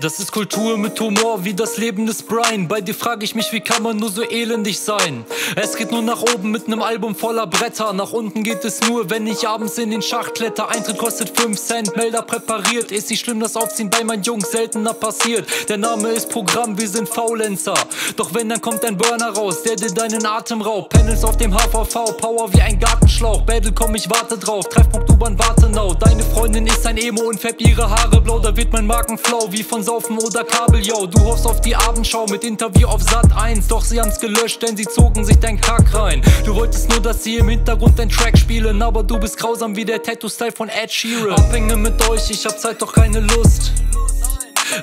Das ist Kultur mit Humor wie das Leben des Brian. Bei dir frage ich mich, wie kann man nur so elendig sein? Es geht nur nach oben mit nem Album voller Bretter. Nach unten geht es nur, wenn ich abends in den Schacht kletter. Eintritt kostet 5 Cent, Melder präpariert. Ist nicht schlimm, das Aufziehen bei meinen Jungs seltener passiert. Der Name ist Programm, wir sind Faulenzer. Doch wenn, dann kommt ein Burner raus, der dir deinen Atem raubt. Panels auf dem HVV, Power wie ein Gartenschlauch. Battle komm, ich warte drauf. Treffpunkt U-Bahn, Wartenau. Deine Freundin ist ein Emo und färbt ihre Haare blau. Da wird mein Magenflau wie von Saufen oder Kabel, yo. Du hoffst auf die Abendschau mit Interview auf Sat 1. Doch sie haben's gelöscht, denn sie zogen sich dein Kack rein. Du wolltest nur, dass sie im Hintergrund dein Track spielen. Aber du bist grausam wie der Tattoo-Style von Ed Sheeran. Abhänge mit euch, ich hab Zeit, doch keine Lust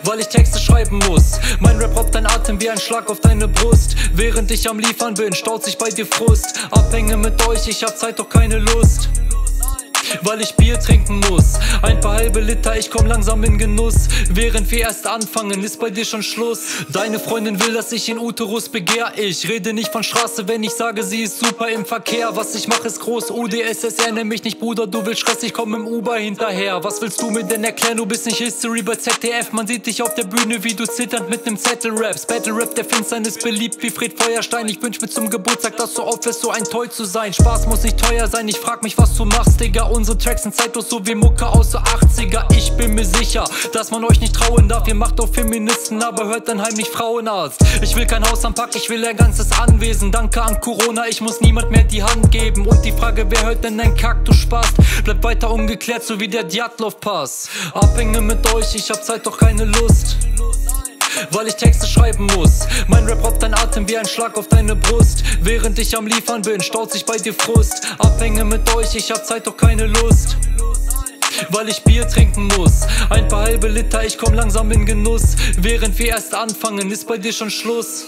weil ich Texte schreiben muss. Mein Rap raubt dein Atem wie ein Schlag auf deine Brust. Während ich am Liefern bin, staut sich bei dir Frust. Abhänge mit euch, ich hab Zeit, doch keine Lust weil ich Bier trinken muss. Ein paar halbe Liter, ich komm langsam in Genuss. Während wir erst anfangen, ist bei dir schon Schluss. Deine Freundin will, dass ich in Uterus begehr. Ich rede nicht von Straße, wenn ich sage, sie ist super im Verkehr. Was ich mache, ist groß. UdSSR, nenn mich nicht Bruder, du willst Stress, ich komm im Uber hinterher. Was willst du mir denn erklären? Du bist nicht History bei ZDF. Man sieht dich auf der Bühne, wie du zitternd mit nem Zettel raps. Battle Rap, der Finstern ist beliebt wie Fred Feuerstein. Ich wünsch mir zum Geburtstag, dass du aufhörst, so ein Toy zu sein. Spaß muss nicht teuer sein, ich frag mich, was du machst, Digga. Unsere Tracks sind zeitlos, so wie Mucke aus der 80er. Ich bin mir sicher, dass man euch nicht trauen darf. Ihr macht auf Feministen, aber hört dann heimlich Frauenarzt. Ich will kein Haus am Pack, ich will ein ganzes Anwesen. Danke an Corona, ich muss niemand mehr die Hand geben. Und die Frage, wer hört denn dein Kack, du Spaß? Bleibt weiter ungeklärt, so wie der Djatlov-Pass. Abhänge mit euch, ich hab Zeit, doch keine Lust weil ich Texte schreiben muss. Mein Rap raubt dein Atem wie ein Schlag auf deine Brust. Während ich am Liefern bin, staut sich bei dir Frust. Abhänge mit euch, ich hab Zeit, doch keine Lust weil ich Bier trinken muss. Ein paar halbe Liter, ich komm langsam in Genuss. Während wir erst anfangen, ist bei dir schon Schluss.